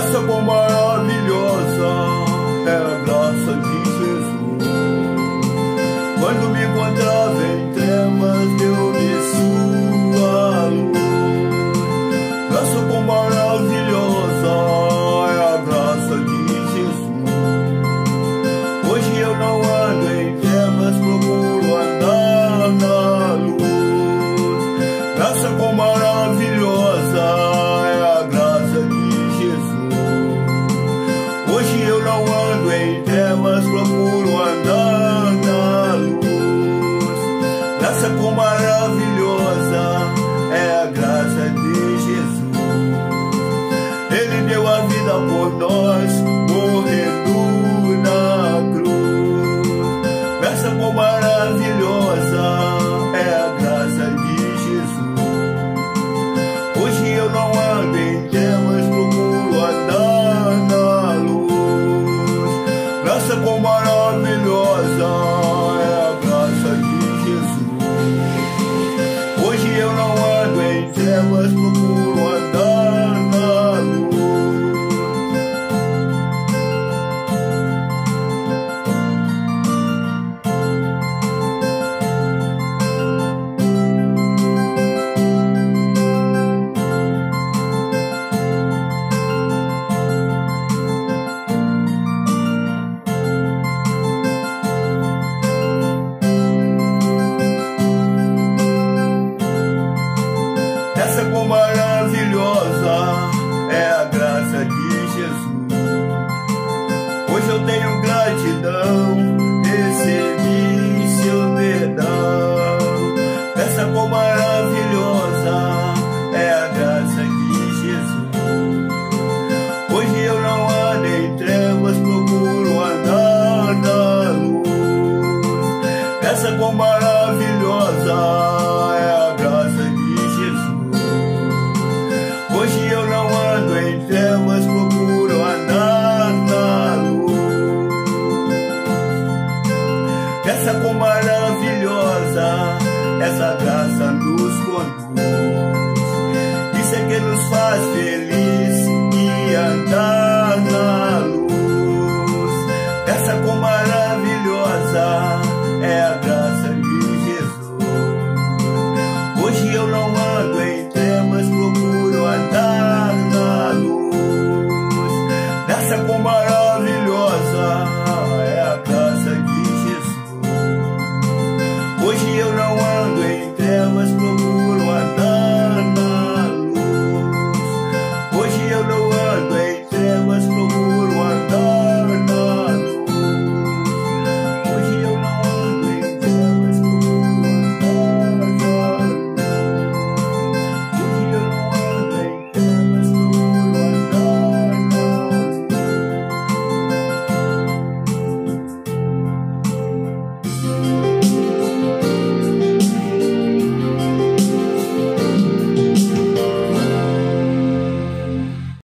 Graça é bom maravilhosa é a graça de Jesus. Quando me encontrar quão maravilhosa é a graça de Jesus. Hoje eu não ando em temas, procuro andar na luz. Graça quão maravilhosa. graça quão maravilhosa é a graça de Jesus. Hoje eu não ando em trevas, procuro andar na luz. Essa quão maravilhosa, essa graça nos conduz. Isso é que nos faz feliz e andar na luz. Essa quão maravilhosa.